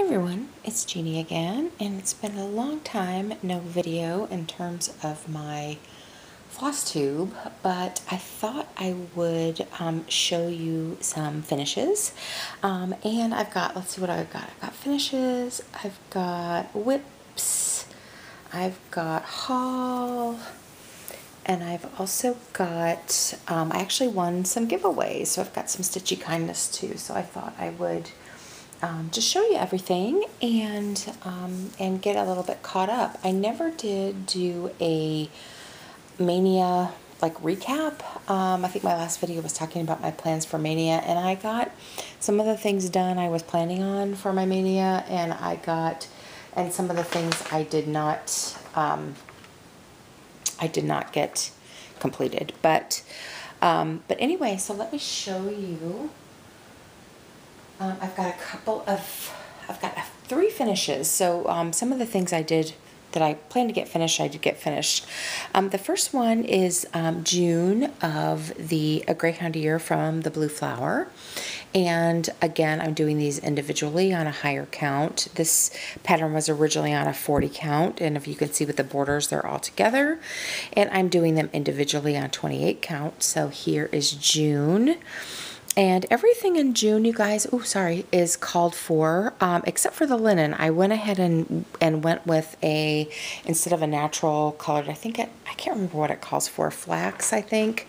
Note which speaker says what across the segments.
Speaker 1: Hey everyone, it's Jeannie again, and it's been a long time no video in terms of my floss tube, but I thought I would um, show you some finishes. Um, and I've got, let's see what I've got. I've got finishes, I've got WIPs, I've got haul, and I've also got, um, I actually won some giveaways, so I've got some Stitchy Kindness too, so I thought I would um, just show you everything and um, and get a little bit caught up. I never did do a Maynia like recap. Um, I think my last video was talking about my plans for Maynia and I got some of the things done I was planning on for my Maynia and I got and some of the things I did not um, I did not get completed. But um, but anyway, so let me show you um, I've got a couple of, I've got three finishes. So um, some of the things I did that I plan to get finished, I did get finished. Um, the first one is um, June of the A Greyhound Year from the Blue Flower. And again, I'm doing these individually on a higher count. This pattern was originally on a 40 count, and if you can see with the borders, they're all together. And I'm doing them individually on 28 count. So here is June. And everything in June, you guys, oh, sorry, is called for, um, except for the linen. I went ahead and and went with a, instead of a natural colored, I think it, I can't remember what it calls for, flax, I think.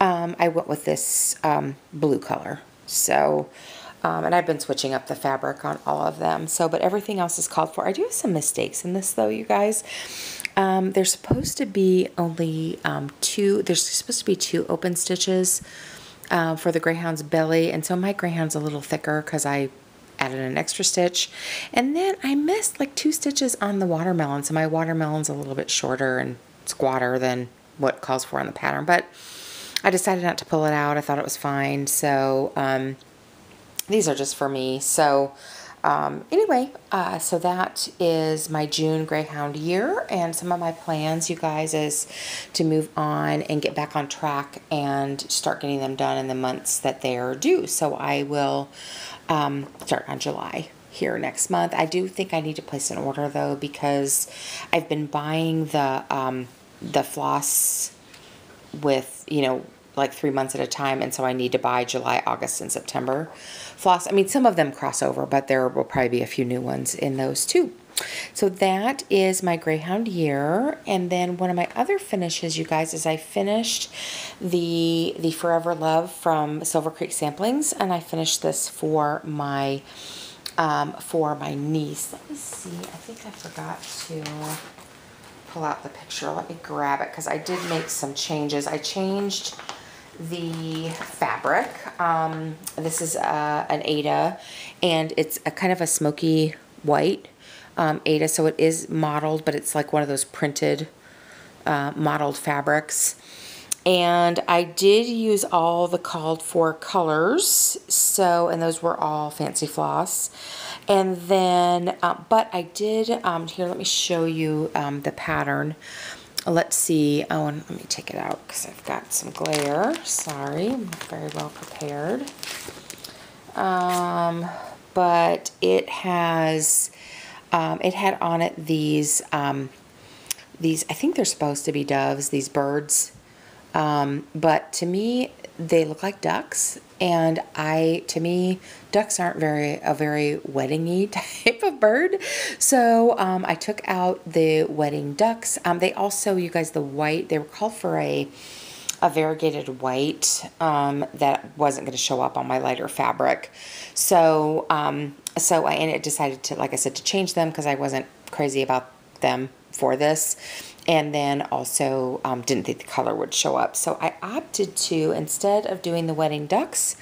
Speaker 1: Um, I went with this um, blue color. So, um, and I've been switching up the fabric on all of them. So, but everything else is called for. I do have some mistakes in this though, you guys. Um, there's supposed to be only um, two, there's supposed to be two open stitches uh, for the Greyhound's belly. And so my Greyhound's a little thicker because I added an extra stitch. And then I missed like two stitches on the watermelon. So my watermelon's a little bit shorter and squatter than what calls for on the pattern. But I decided not to pull it out. I thought it was fine. So um, these are just for me. So um, anyway, uh, so that is my June Greyhound year, and some of my plans, you guys, is to move on and get back on track and start getting them done in the months that they are due. So I will um, start on July here next month. I do think I need to place an order though because I've been buying the um, the floss with you know like three months at a time, and so I need to buy July, August, and September floss. I mean, some of them cross over, but there will probably be a few new ones in those too. So that is my Greyhound year. And then one of my other finishes, you guys, is I finished the the Forever Love from Silver Creek Samplings, and I finished this for my um, for my niece. Let me see. I think I forgot to pull out the picture. Let me grab it because I did make some changes. I changed the fabric. Um, this is uh, an Aida, and it's a kind of a smoky white um, Aida, so it is mottled, but it's like one of those printed uh, mottled fabrics. And I did use all the called for colors, so, and those were all Fancy Floss. And then, uh, but I did, um, here, let me show you um, the pattern let's see. Oh, and let me take it out because I've got some glare. Sorry, I'm not very well prepared. Um, but it has, um, it had on it these, um, these, I think they're supposed to be doves, these birds. Um, but to me, they look like ducks and I, to me, ducks aren't very a very weddingy type of bird. So um, I took out the wedding ducks. Um, they also, you guys, the white. They were called for a a variegated white um, that wasn't going to show up on my lighter fabric. So um, so I and decided to, like I said, to change them because I wasn't crazy about them for this and then also um, didn't think the color would show up. So I opted to, instead of doing the wedding ducks,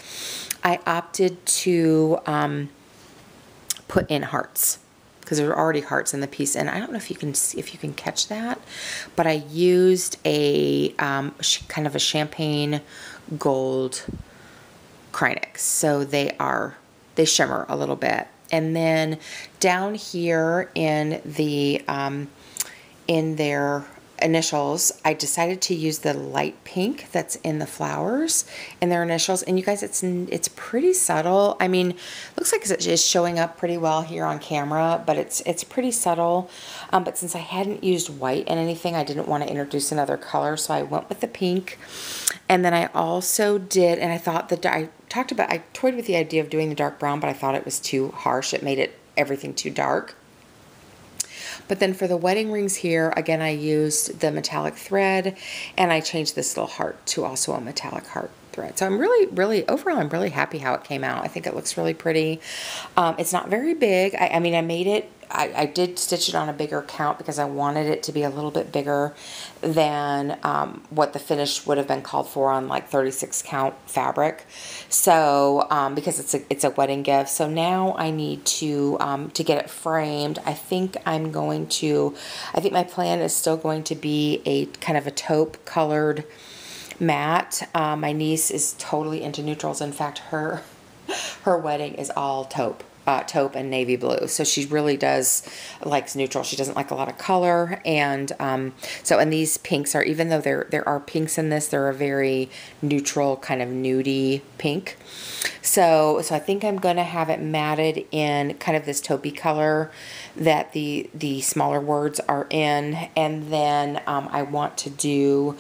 Speaker 1: I opted to um, put in hearts. Because there are already hearts in the piece and I don't know if you can see, if you can catch that but I used a um, kind of a champagne gold Kreinik. So they are they shimmer a little bit. And then down here in the um, in their initials, I decided to use the light pink that's in the flowers in their initials. And you guys, it's it's pretty subtle. I mean, looks like it's showing up pretty well here on camera, but it's it's pretty subtle. Um, but since I hadn't used white in anything, I didn't want to introduce another color, so I went with the pink. And then I also did, and I thought that I talked about, I toyed with the idea of doing the dark brown, but I thought it was too harsh. It made it everything too dark. But then for the wedding rings here, again, I used the metallic thread and I changed this little heart to also a metallic heart thread. So I'm really, really, overall, I'm really happy how it came out. I think it looks really pretty. Um, it's not very big. I, I mean, I made it I, I, did stitch it on a bigger count because I wanted it to be a little bit bigger than um, what the finish would have been called for on like 36 count fabric. So um, because it's a it's a wedding gift. So now I need to um, to get it framed. I think I'm going to. I think my plan is still going to be a kind of a taupe colored matte. Uh, my niece is totally into neutrals. In fact, her her wedding is all taupe uh, taupe and navy blue. So she really does likes neutral. She doesn't like a lot of color. And um, so, and these pinks are, even though there, there are pinks in this, they're a very neutral kind of nudie pink. So, so I think I'm going to have it matted in kind of this taupey color that the, the smaller words are in. And then um, I want to do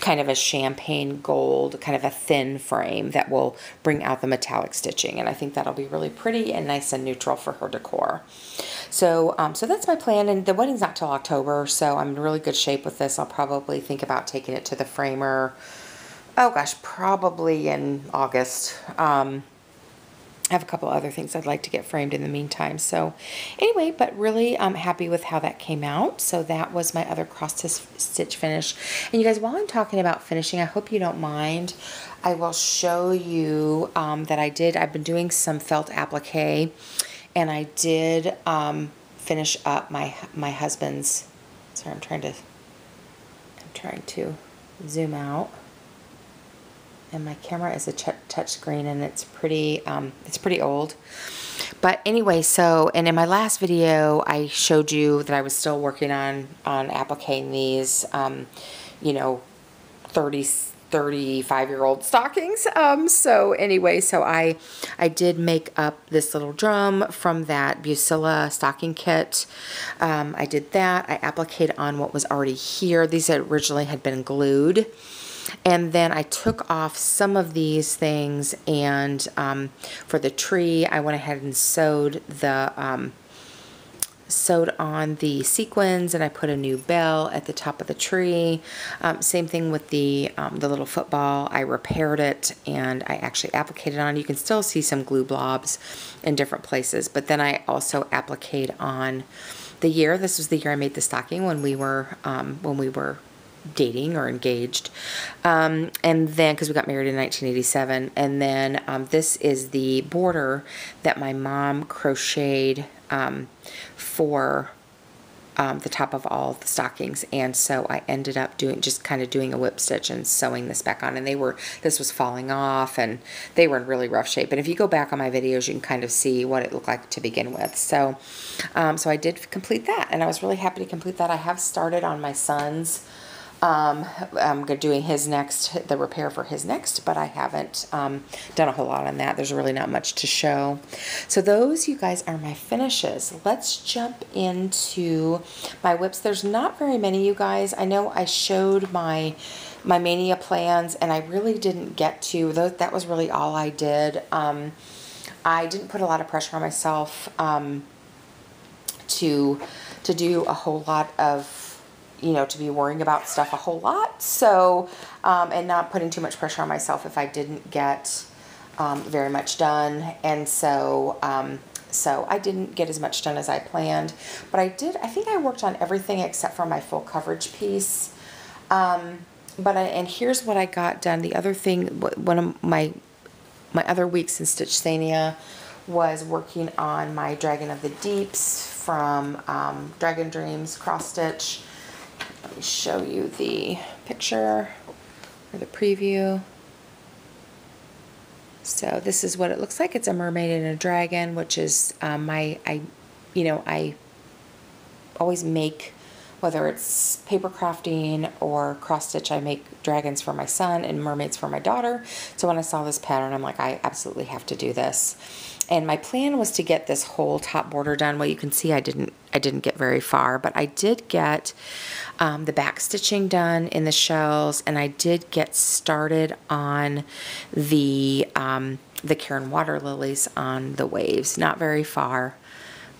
Speaker 1: kind of a champagne gold, kind of a thin frame that will bring out the metallic stitching. And I think that'll be really pretty and nice and neutral for her decor. So, um, so that's my plan. And the wedding's not till October, so I'm in really good shape with this. I'll probably think about taking it to the framer. Oh gosh, probably in August. Um, I have a couple other things I'd like to get framed in the meantime. So anyway, but really I'm happy with how that came out. So that was my other cross stitch finish. And you guys, while I'm talking about finishing, I hope you don't mind. I will show you um, that I did, I've been doing some felt applique and I did um, finish up my, my husband's, sorry, I'm trying to, I'm trying to zoom out and my camera is a touch screen and it's pretty um, it's pretty old. But anyway so and in my last video I showed you that I was still working on on appliquing these um, you know 30 35 year old stockings. Um, so anyway so I I did make up this little drum from that Bucilla stocking kit. Um, I did that. I appliqued on what was already here. These originally had been glued and then I took off some of these things and um, for the tree, I went ahead and sewed the um, sewed on the sequins and I put a new bell at the top of the tree. Um, same thing with the, um, the little football. I repaired it and I actually appliqued on. You can still see some glue blobs in different places, but then I also appliqued on the year. This was the year I made the stocking when we were, um, when we were dating or engaged. Um, and then, because we got married in 1987, and then um, this is the border that my mom crocheted um, for um, the top of all the stockings. And so I ended up doing, just kind of doing a whip stitch and sewing this back on. And they were, this was falling off and they were in really rough shape. And if you go back on my videos, you can kind of see what it looked like to begin with. So, um, so I did complete that and I was really happy to complete that. I have started on my son's um, I'm doing his next, the repair for his next, but I haven't um, done a whole lot on that. There's really not much to show. So those, you guys, are my finishes. Let's jump into my WIPs. There's not very many, you guys. I know I showed my my Maynia plans, and I really didn't get to, those, that was really all I did. Um, I didn't put a lot of pressure on myself um, to to do a whole lot of you know, to be worrying about stuff a whole lot. So, um, and not putting too much pressure on myself if I didn't get um, very much done. And so, um, so I didn't get as much done as I planned, but I did, I think I worked on everything except for my full coverage piece. Um, but I, and here's what I got done. The other thing, one of my, my other weeks in Stitchthania was working on my Dragon of the Deeps from um, Dragon Dreams cross stitch let me show you the picture or the preview. So this is what it looks like. It's a mermaid and a dragon, which is um, my, I, you know, I always make whether it's paper crafting or cross stitch. I make dragons for my son and mermaids for my daughter. So when I saw this pattern, I'm like, I absolutely have to do this. And my plan was to get this whole top border done. Well, you can see I didn't I didn't get very far, but I did get um, the back stitching done in the shells, and I did get started on the um, the Caron water lilies on the waves. Not very far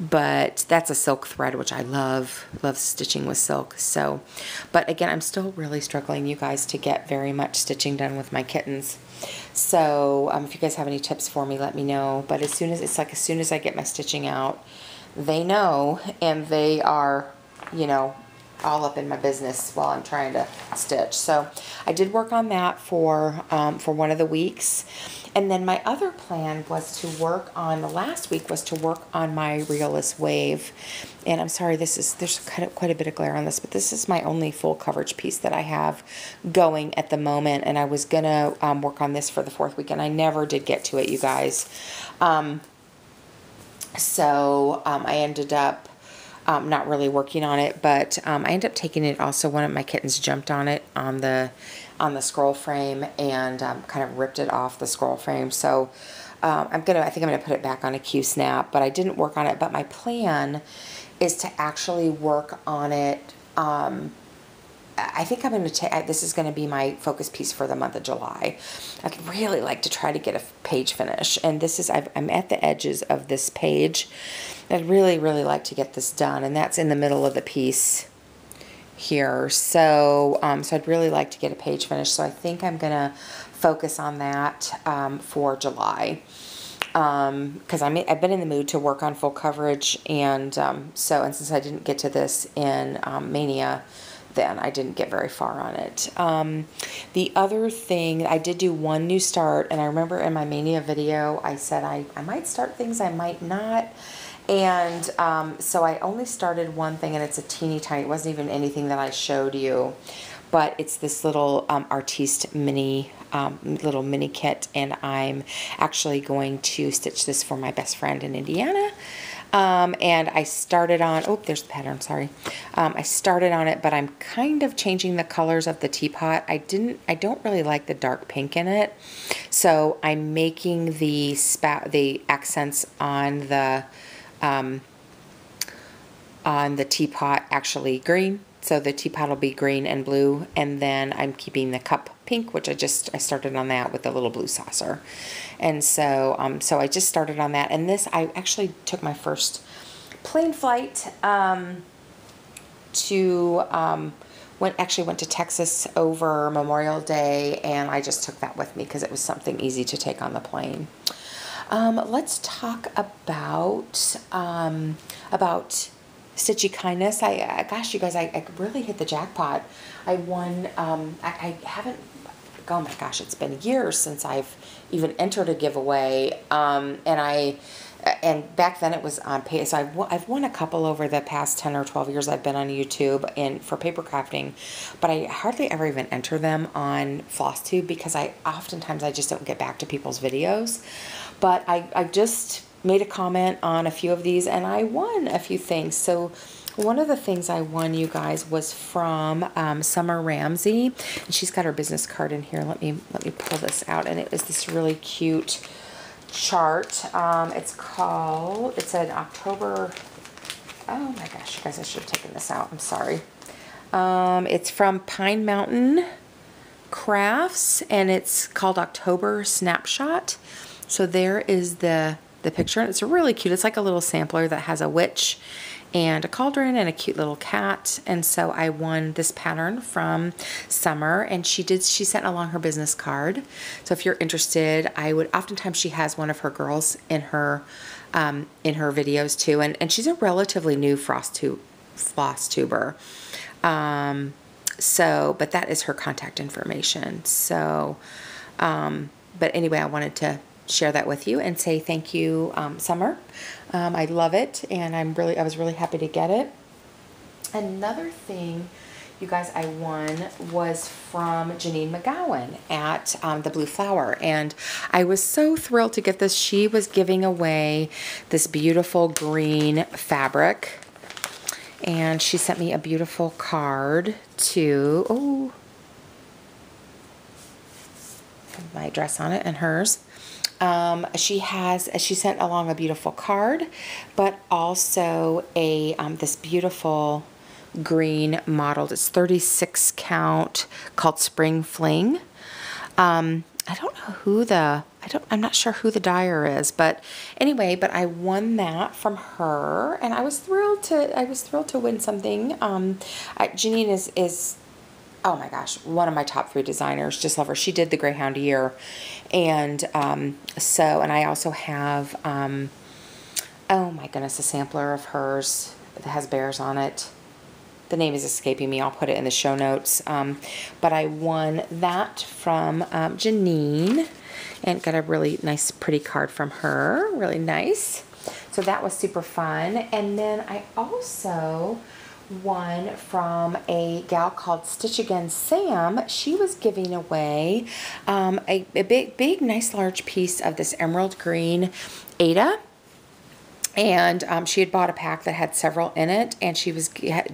Speaker 1: but that's a silk thread which I love love stitching with silk. So but again I'm still really struggling you guys to get very much stitching done with my kittens. So um, if you guys have any tips for me let me know. But as soon as it's like as soon as I get my stitching out they know and they are you know all up in my business while I'm trying to stitch so I did work on that for um, for one of the weeks and then my other plan was to work on, the last week was to work on my Realist Wave. And I'm sorry, this is, there's quite a bit of glare on this, but this is my only full coverage piece that I have going at the moment. And I was going to um, work on this for the fourth week, and I never did get to it, you guys. Um, so um, I ended up um, not really working on it, but um, I ended up taking it also. One of my kittens jumped on it on the on the scroll frame and um, kind of ripped it off the scroll frame. So um, I'm gonna, I think I'm gonna put it back on a Q-snap, but I didn't work on it. But my plan is to actually work on it. I think I'm going to take, this is going to be my focus piece for the month of July. I'd really like to try to get a page finish. And this is, i am at the edges of this page. I'd really, really like to get this done. And that's in the middle of the piece here. So, um, so I'd really like to get a page finish. So I think I'm going to focus on that um, for July Um because um, I've been in the mood to work on full coverage, and um, so and since I didn't get to this in um, Maynia, then I didn't get very far on it. Um, the other thing, I did do one new start, and I remember in my Maynia video, I said I, I might start things, I might not. And um, so I only started one thing, and it's a teeny tiny, it wasn't even anything that I showed you, but it's this little um, Artiste mini, um, little mini kit, and I'm actually going to stitch this for my best friend in Indiana. Um, and I started on, oh, there's the pattern, sorry. Um, I started on it, but I'm kind of changing the colors of the teapot. I didn't, I don't really like the dark pink in it. So I'm making the spout, the accents on the, um, on the teapot actually green. So the teapot will be green and blue. And then I'm keeping the cup pink, which I just, I started on that with the little blue saucer. And so, um, so I just started on that. And this, I actually took my first plane flight um, to, um, went actually went to Texas over Memorial Day, and I just took that with me because it was something easy to take on the plane. Um, let's talk about um, about Stitchy Kindness. I uh, gosh, you guys, I, I, really hit the jackpot. I won. Um, I, I, haven't. Oh my gosh, it's been years since I've even entered a giveaway, um, and I. And back then it was on pay. So I've, I've won a couple over the past 10 or 12 years I've been on YouTube and for paper crafting, but I hardly ever even enter them on FlossTube because I oftentimes I just don't get back to people's videos. But I, I just made a comment on a few of these and I won a few things. So one of the things I won, you guys, was from um, Summer Ramsey. And she's got her business card in here. Let me let me pull this out. And it was this really cute chart. Um, it's called, it's an October, oh my gosh, you guys, I should have taken this out. I'm sorry. Um, it's from Pine Mountain Crafts, and it's called October Snapshot. So there is the, the picture. It's really cute. It's like a little sampler that has a witch and a cauldron and a cute little cat. And so I won this pattern from Summer and she did, she sent along her business card. So if you're interested, I would, oftentimes she has one of her girls in her, um, in her videos too. And, and she's a relatively new frost tube, floss tuber. Um, so, but that is her contact information. So, um, but anyway, I wanted to share that with you and say thank you, um, Summer. Um, I love it, and I'm really, I was really happy to get it. Another thing, you guys, I won was from Janine McGowan at um, the Blue Flower, and I was so thrilled to get this. She was giving away this beautiful green fabric And she sent me a beautiful card to, oh, my address on it and hers. Um, she has, she sent along a beautiful card, but also a, um, this beautiful green mottled, it's 36 count called Spring Fling. Um, I don't know who the I don't I'm not sure who the dyer is, but anyway, but I won that from her and I was thrilled to I was thrilled to win something. Um I, Janine is is oh my gosh, one of my top three designers. Just love her. She did the Greyhound Year. And um so and I also have um oh my goodness, a sampler of hers that has bears on it the name is escaping me. I'll put it in the show notes. Um, but I won that from um, Janine and got a really nice, pretty card from her. Really nice. So that was super fun. And then I also won from a gal called Stitch Again Sam. She was giving away um, a, a big, big, nice, large piece of this emerald green Aida and um, she had bought a pack that had several in it and she was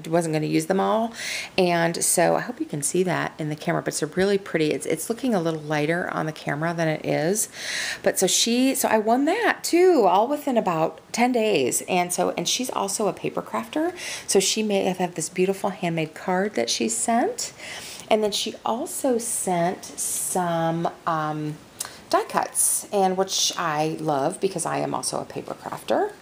Speaker 1: wasn't going to use them all. And so I hope you can see that in the camera but it's a really pretty it's, it's looking a little lighter on the camera than it is. But so she so I won that too all within about 10 days. And so and she's also a paper crafter. So she may have had this beautiful handmade card that she sent. And then she also sent some um, die cuts and which I love because I am also a paper crafter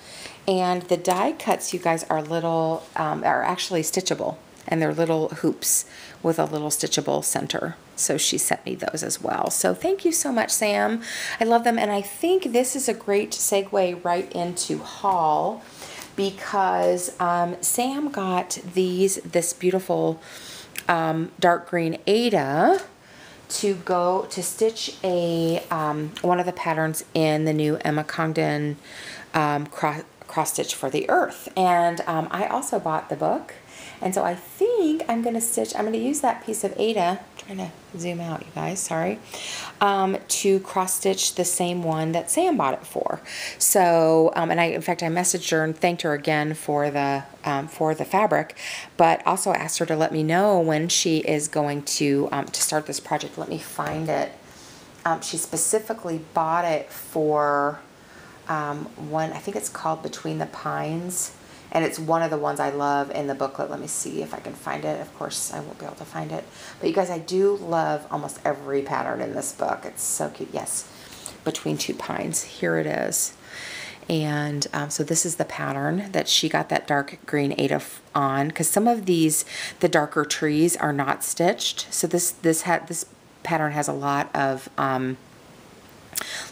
Speaker 1: and the die cuts, you guys, are little, um, are actually stitchable. And they're little hoops with a little stitchable center. So she sent me those as well. So thank you so much, Sam. I love them. And I think this is a great segue right into haul because um, Sam got these, this beautiful um, dark green Aida to go to stitch a um, one of the patterns in the new Emma Congdon um, cross, cross stitch for the earth. And um, I also bought the book. And so I think I'm going to stitch, I'm going to use that piece of Aida, trying to zoom out you guys, sorry, um, to cross stitch the same one that Sam bought it for. So, um, and I, in fact, I messaged her and thanked her again for the, um, for the fabric, but also asked her to let me know when she is going to, um, to start this project. Let me find it. Um, she specifically bought it for, um, one, I think it's called Between the Pines, and it's one of the ones I love in the booklet. Let me see if I can find it. Of course, I won't be able to find it. But you guys, I do love almost every pattern in this book. It's so cute. Yes, Between Two Pines. Here it is. And um, so this is the pattern that she got that dark green Aida on because some of these, the darker trees are not stitched. So this this had this pattern has a lot of um,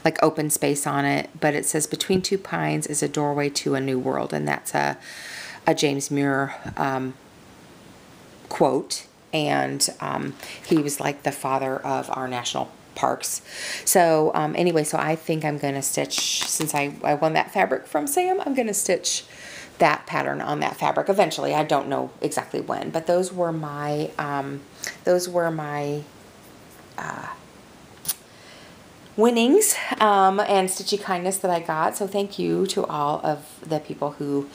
Speaker 1: like open space on it, but it says between two pines is a doorway to a new world, and that's a a James Muir um, quote, and um, he was like the father of our national parks. So um, anyway, so I think I'm going to stitch, since I, I won that fabric from Sam, I'm going to stitch that pattern on that fabric eventually. I don't know exactly when, but those were my, um, those were my, uh, winnings um, and Stitchy Kindness that I got. So thank you to all of the people who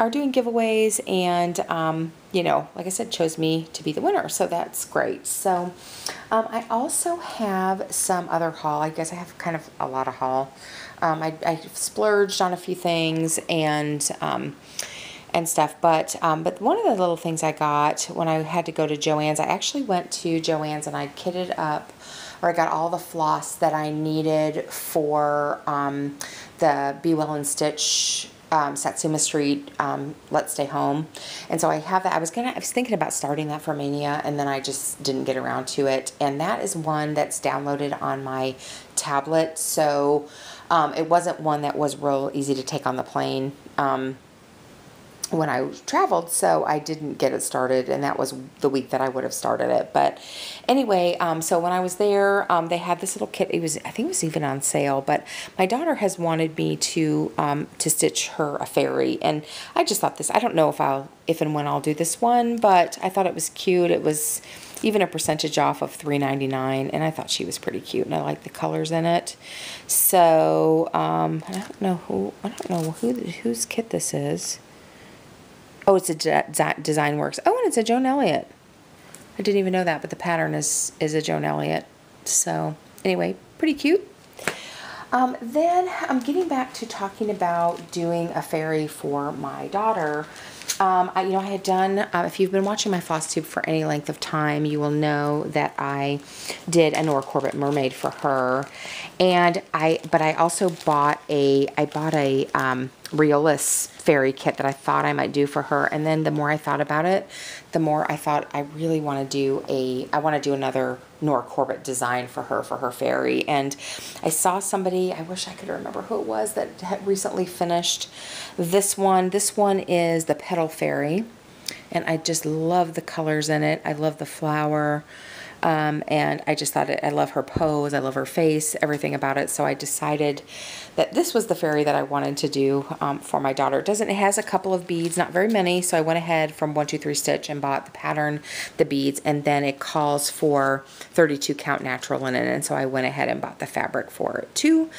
Speaker 1: are doing giveaways and, um, you know, like I said, chose me to be the winner. So that's great. So um, I also have some other haul. I guess I have kind of a lot of haul. Um, I, I splurged on a few things and um, and stuff. But um, but one of the little things I got when I had to go to Joann's, I actually went to Joann's and I kitted up or I got all the floss that I needed for um, the Be Well and Stitch um, Satsuma Street, um, Let's Stay Home. And so I have that. I was gonna, I was thinking about starting that for Maynia and then I just didn't get around to it. And that is one that's downloaded on my tablet. So um, it wasn't one that was real easy to take on the plane. Um, when I traveled, so I didn't get it started, and that was the week that I would have started it. But anyway, um, so when I was there, um, they had this little kit. It was, I think, it was even on sale. But my daughter has wanted me to um, to stitch her a fairy, and I just thought this. I don't know if I'll, if and when I'll do this one, but I thought it was cute. It was even a percentage off of $3.99, and I thought she was pretty cute, and I like the colors in it. So um, I don't know who, I don't know who whose kit this is. Oh, it's a De Design Works. Oh, and it's a Joan Elliott. I didn't even know that, but the pattern is, is a Joan Elliott. So anyway, pretty cute. Um, then I'm getting back to talking about doing a fairy for my daughter. Um, I, you know, I had done, uh, if you've been watching my floss tube for any length of time, you will know that I did a Nora Corbett mermaid for her. And I, but I also bought a, I bought a, um, fairy kit that I thought I might do for her. And then the more I thought about it, the more I thought I really want to do a, I want to do another Nora Corbett design for her, for her fairy. And I saw somebody, I wish I could remember who it was, that had recently finished this one. This one is the Petal Fairy. And I just love the colors in it. I love the flower. Um, and I just thought it, I love her pose, I love her face, everything about it. So I decided that this was the fairy that I wanted to do um, for my daughter. It doesn't, it has a couple of beads, not very many. So I went ahead from 123 Stitch and bought the pattern, the beads, and then it calls for 32 count natural linen. And so I went ahead and bought the fabric for it too.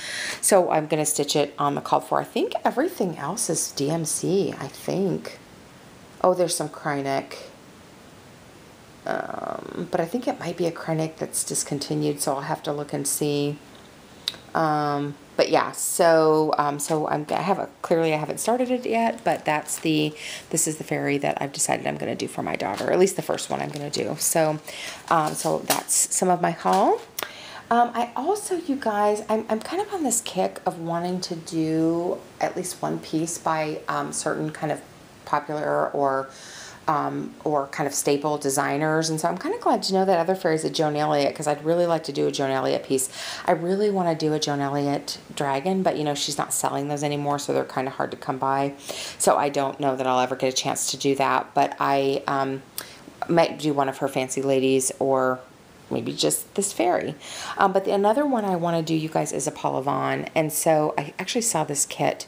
Speaker 1: So I'm going to stitch it on the call for. I think everything else is DMC, I think. Oh, there's some Kreinik. Um, but I think it might be a Kreinik that's discontinued, so I'll have to look and see. Um, but yeah, so um, so I'm, I have a clearly I haven't started it yet, but that's the this is the fairy that I've decided I'm going to do for my daughter, at least the first one I'm going to do. So um, so that's some of my haul. Um, I also, you guys, I'm, I'm kind of on this kick of wanting to do at least one piece by um, certain kind of popular or um, or kind of staple designers. And so I'm kind of glad to know that other fairies at Joan Elliott because I'd really like to do a Joan Elliott piece. I really want to do a Joan Elliott dragon, but you know, she's not selling those anymore, so they're kind of hard to come by. So I don't know that I'll ever get a chance to do that, but I um, might do one of her fancy ladies or maybe just this fairy. Um, but the, another one I want to do, you guys, is a Paula Vaughan. And so I actually saw this kit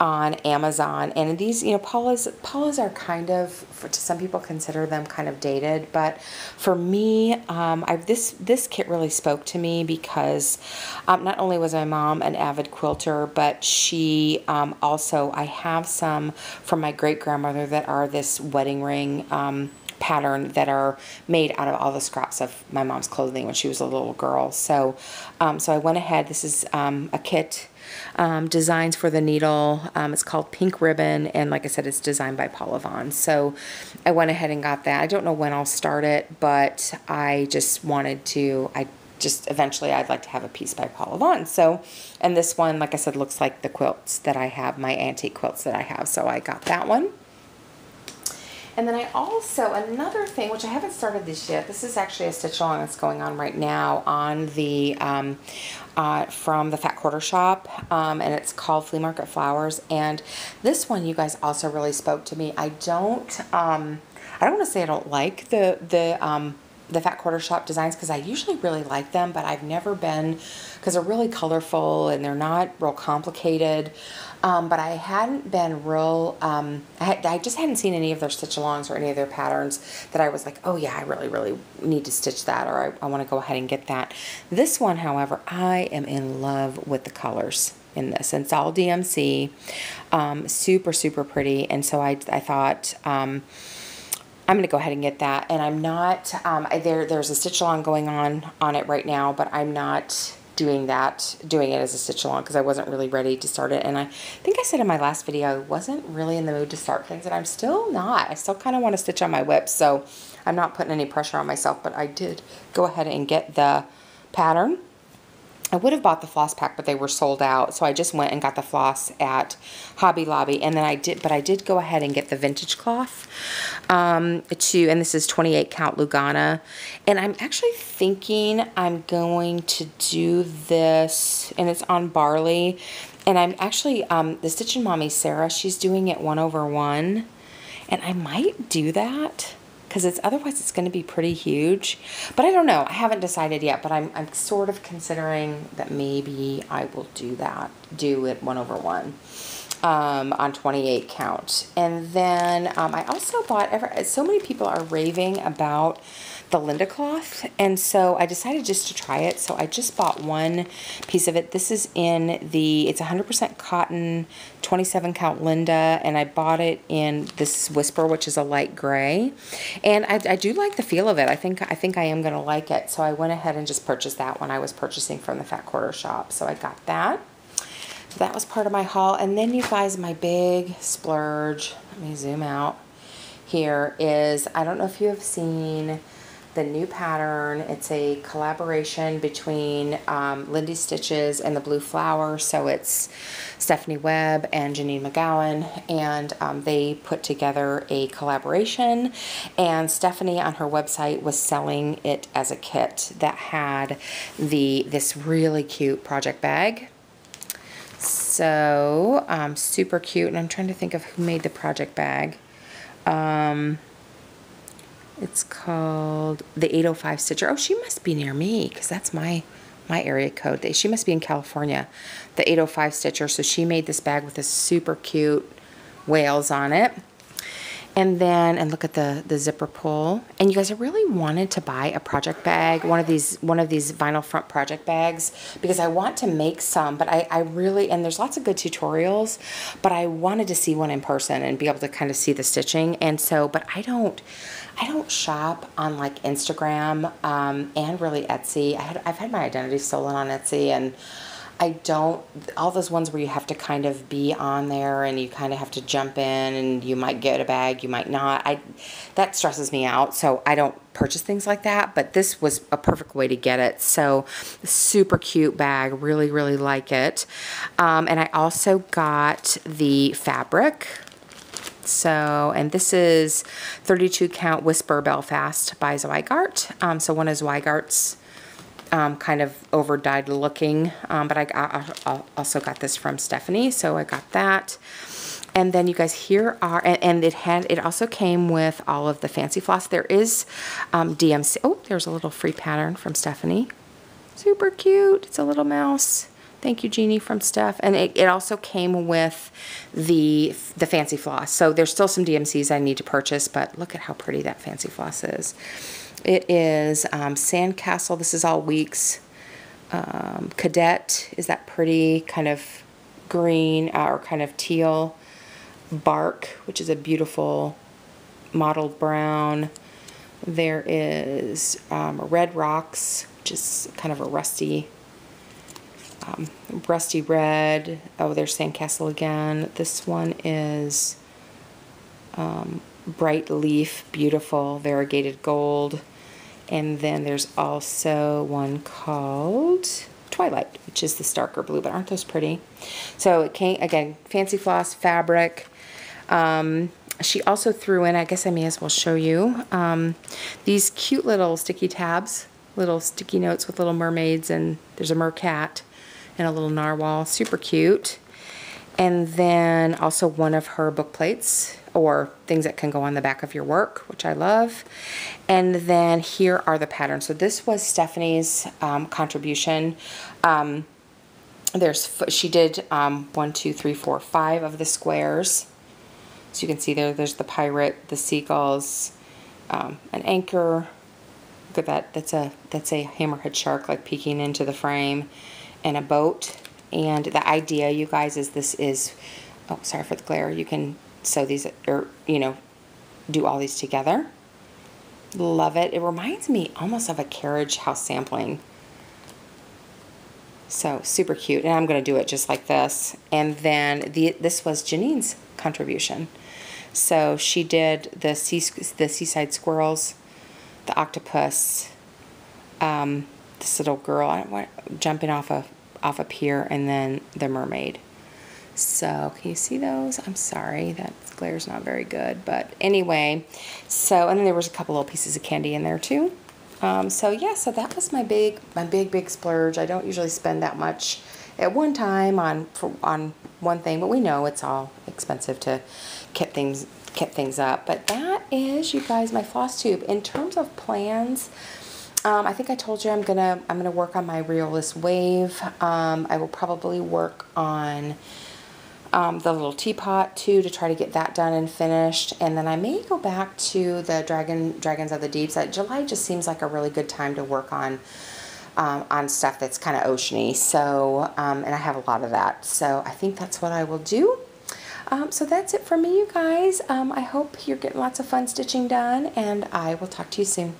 Speaker 1: on Amazon. And these, you know, Paula's Paula's are kind of, for, to some people, consider them kind of dated. But for me, um, I this this kit really spoke to me because um, not only was my mom an avid quilter, but she um, also I have some from my great grandmother that are this wedding ring. Um, pattern that are made out of all the scraps of my mom's clothing when she was a little girl. So, um, so I went ahead. This is um, a kit um, designs for the needle. Um, it's called Pink Ribbon, and like I said, it's designed by Paula Vaughan. So I went ahead and got that. I don't know when I'll start it, but I just wanted to, I just eventually I'd like to have a piece by Paula Vaughan. So, and this one, like I said, looks like the quilts that I have, my antique quilts that I have. So I got that one. And then I also, another thing, which I haven't started this yet, this is actually a stitch along that's going on right now on the, um, uh, from the Fat Quarter Shop, um, and it's called Flea Market Flowers. And this one, you guys also really spoke to me. I don't, um, I don't want to say I don't like the, the, um, the Fat Quarter Shop designs because I usually really like them, but I've never been, because they're really colorful and they're not real complicated. Um, but I hadn't been real, um, I, had, I just hadn't seen any of their stitch alongs or any of their patterns that I was like, oh yeah, I really, really need to stitch that or I, I want to go ahead and get that. This one, however, I am in love with the colors in this. And it's all DMC, um, super, super pretty. And so I, I thought, um, I'm going to go ahead and get that. And I'm not, um, I, there, there's a stitch along going on on it right now, but I'm not doing that, doing it as a stitch along because I wasn't really ready to start it. And I think I said in my last video, I wasn't really in the mood to start things and I'm still not. I still kind of want to stitch on my WIP. So I'm not putting any pressure on myself, but I did go ahead and get the pattern I would have bought the floss pack, but they were sold out. So I just went and got the floss at Hobby Lobby. And then I did, but I did go ahead and get the vintage cloth um, to, and this is 28 count Lugana. And I'm actually thinking I'm going to do this, and it's on barley. And I'm actually, um, the Stitchin' Mommy Sarah, she's doing it one over one. And I might do that because it's otherwise it's going to be pretty huge. But I don't know. I haven't decided yet, but I'm, I'm sort of considering that maybe I will do that, do it one over one. Um, on 28 count. And then um, I also bought, ever, so many people are raving about the Linda cloth. And so I decided just to try it. So I just bought one piece of it. This is in the, it's 100% cotton, 27 count Linda. And I bought it in this Whisper, which is a light gray. And I, I do like the feel of it. I think, I think I am going to like it. So I went ahead and just purchased that when I was purchasing from the Fat Quarter Shop. So I got that. So that was part of my haul. And then you guys, my big splurge, let me zoom out here is, I don't know if you have seen the new pattern. It's a collaboration between um, Lindy Stitches and the Blue Flower. So it's Stephanie Webb and Janine McGowan, and um, they put together a collaboration. And Stephanie on her website was selling it as a kit that had the this really cute project bag. So um, super cute, and I'm trying to think of who made the project bag. Um, it's called the 805 Stitcher. Oh, she must be near me because that's my my area code. She must be in California. The 805 Stitcher. So she made this bag with this super cute whales on it. And then, and look at the, the zipper pull. And you guys, I really wanted to buy a project bag, one of these, one of these vinyl front project bags, because I want to make some, but I, I really, and there's lots of good tutorials, but I wanted to see one in person and be able to kind of see the stitching. And so, but I don't, I don't shop on like Instagram um, and really Etsy. I had, I've had my identity stolen on Etsy and I don't, all those ones where you have to kind of be on there and you kind of have to jump in and you might get a bag, you might not. I, that stresses me out. So I don't purchase things like that, but this was a perfect way to get it. So super cute bag, really, really like it. Um, and I also got the fabric. So, and this is 32 count Whisper Belfast by Zweigart. Um, so one of Zweigart's um, kind of over dyed looking, um, but I, I, also got this from Stephanie, so I got that. And then you guys here are, and, and, it had, it also came with all of the fancy floss. There is um, DMC, oh, there's a little free pattern from Stephanie. Super cute, it's a little mouse. Thank you, Jeannie from Steph. And it, it also came with the the fancy floss. So there's still some DMCs I need to purchase, but look at how pretty that fancy floss is. It is um, Sandcastle. This is all weeks. Um, Cadet is that pretty kind of green uh, or kind of teal. Bark, which is a beautiful mottled brown. There is um, Red Rocks, which is kind of a rusty, um, rusty red. Oh, there's Sandcastle again. This one is um, bright leaf, beautiful variegated gold. And then there's also one called Twilight, which is the darker blue, but aren't those pretty? So it came, again, fancy floss fabric. Um, she also threw in, I guess I may as well show you, um, these cute little sticky tabs, little sticky notes with little mermaids, and there's a mercat and a little narwhal, super cute. And then also one of her book plates or things that can go on the back of your work, which I love. And then here are the patterns. So this was Stephanie's um, contribution. Um, there's she did um, one, two, three, four, five of the squares. So you can see there, there's the pirate, the seagulls, um, an anchor. Look at that. That's a that's a hammerhead shark like peeking into the frame, and a boat. And the idea, you guys, is this is, oh, sorry for the glare. You can sew these, or, you know, do all these together. Love it. It reminds me almost of a carriage house sampling. So super cute. And I'm going to do it just like this. And then the this was Janine's contribution. So she did the sea, the seaside squirrels, the octopus, um, this little girl jumping off a off a pier, and then the mermaid. So can you see those? I'm sorry, that glare's not very good. But anyway, so, and then there was a couple little pieces of candy in there too. Um, so yeah, so that was my big, my big, big splurge. I don't usually spend that much at one time on, for, on one thing, but we know it's all expensive to keep things, keep things up. But that is, you guys, my floss tube. In terms of plans, um, I think I told you I'm gonna I'm gonna work on my realist wave. Um, I will probably work on um, the little teapot too to try to get that done and finished. And then I may go back to the Dragon Dragons of the Deeps. That July just seems like a really good time to work on um, on stuff that's kind of oceany. So, um, and I have a lot of that. So I think that's what I will do. Um, so that's it for me, you guys. I hope you're getting lots of fun stitching done, and I will talk to you soon.